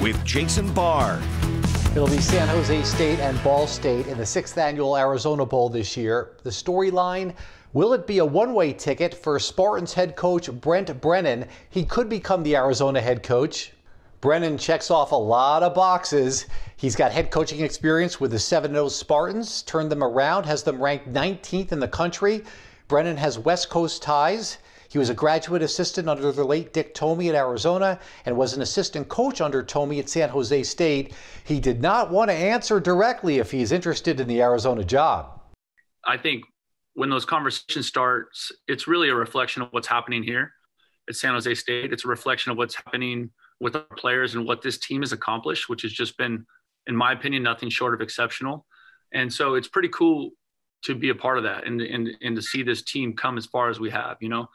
with Jason Barr. It'll be San Jose State and Ball State in the sixth annual Arizona Bowl this year. The storyline Will it be a one way ticket for Spartans head coach Brent Brennan? He could become the Arizona head coach. Brennan checks off a lot of boxes. He's got head coaching experience with the 7 0 Spartans, turned them around, has them ranked 19th in the country. Brennan has West Coast ties. He was a graduate assistant under the late Dick Tomey at Arizona and was an assistant coach under Tomey at San Jose State. He did not want to answer directly if he's interested in the Arizona job. I think when those conversations start, it's really a reflection of what's happening here at San Jose State. It's a reflection of what's happening with our players and what this team has accomplished, which has just been, in my opinion, nothing short of exceptional. And so it's pretty cool to be a part of that and, and, and to see this team come as far as we have, you know.